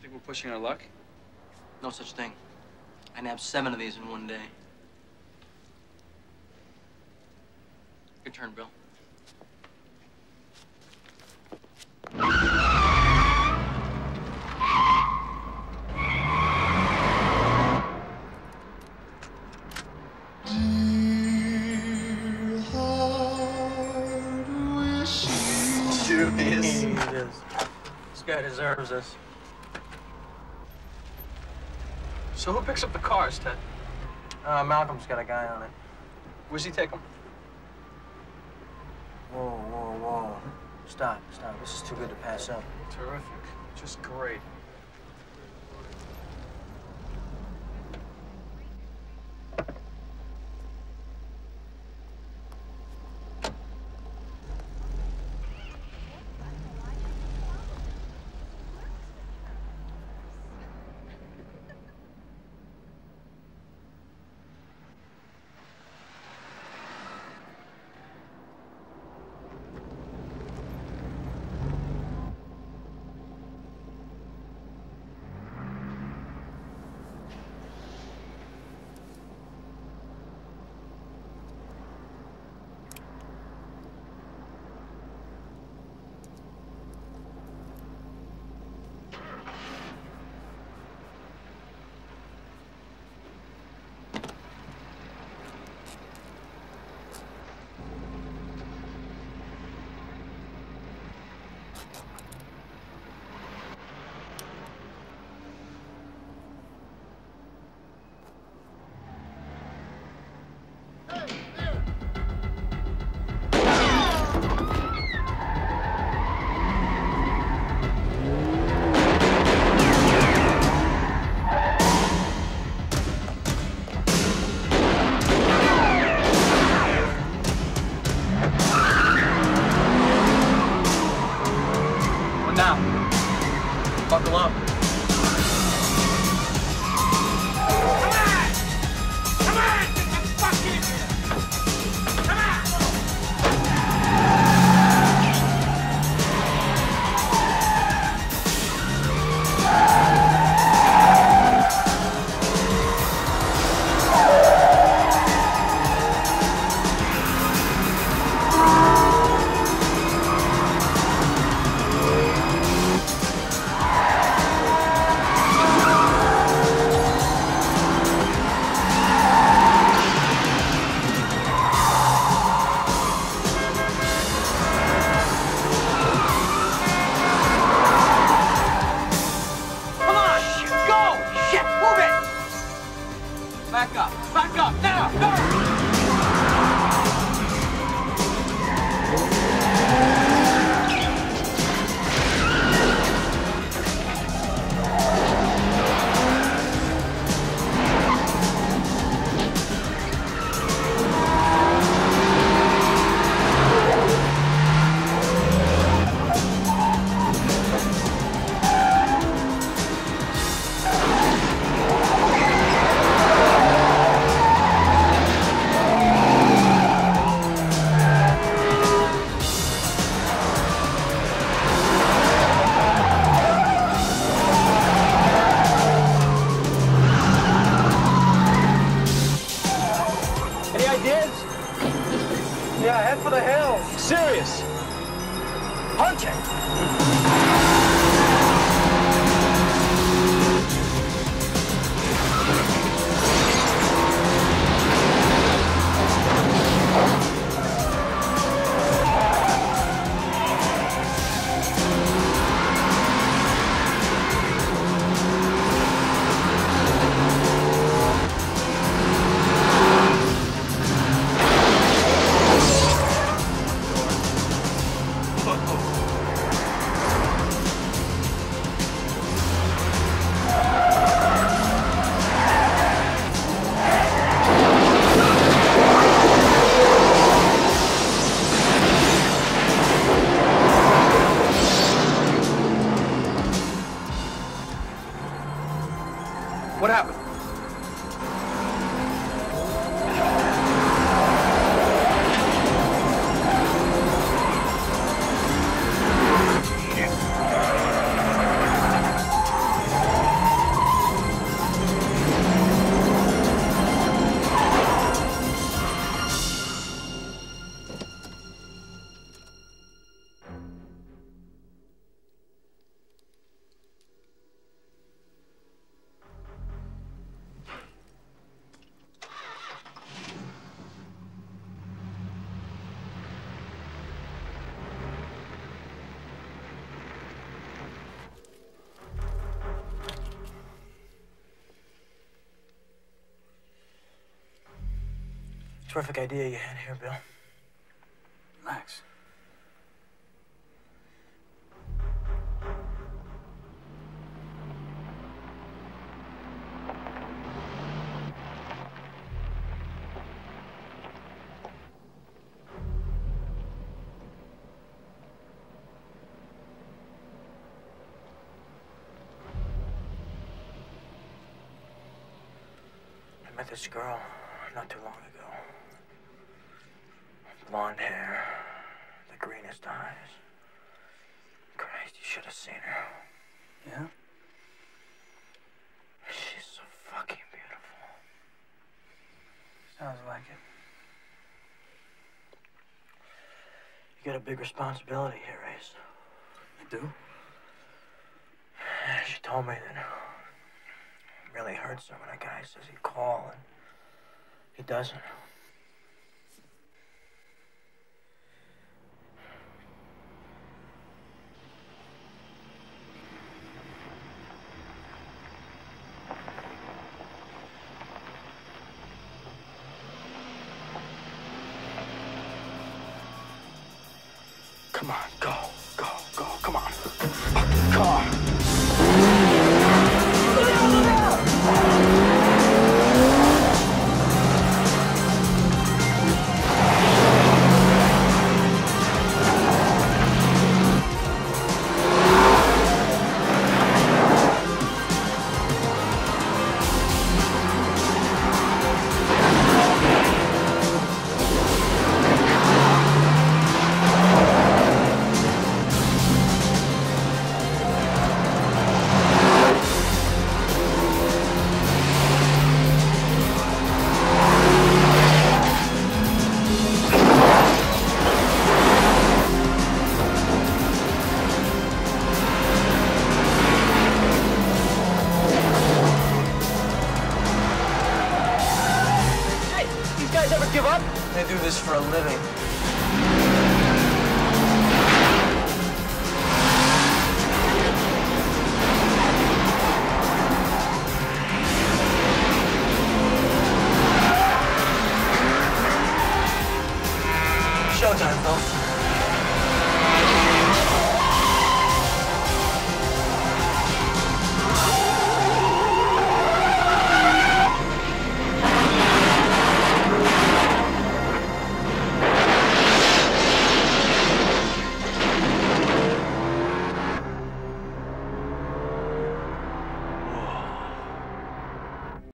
Think we're pushing our luck? No such thing. I nabbed seven of these in one day. Your turn, Bill. Serious. This guy deserves this. So who picks up the cars, Ted? Uh, Malcolm's got a guy on it. Where's he take them? Whoa, whoa, whoa. Stop, stop. This is too good to pass up. Terrific. Just great. Terrific idea you had here, Bill. Max. I met this girl not too long ago. Blonde hair, the greenest eyes. Christ, you should have seen her. Yeah? She's so fucking beautiful. Sounds like it. You got a big responsibility here, Ace. I do? She told me that it really hurts her when a guy says he'd call and he doesn't. Come on, go, They do this for a living. Showtime, folks.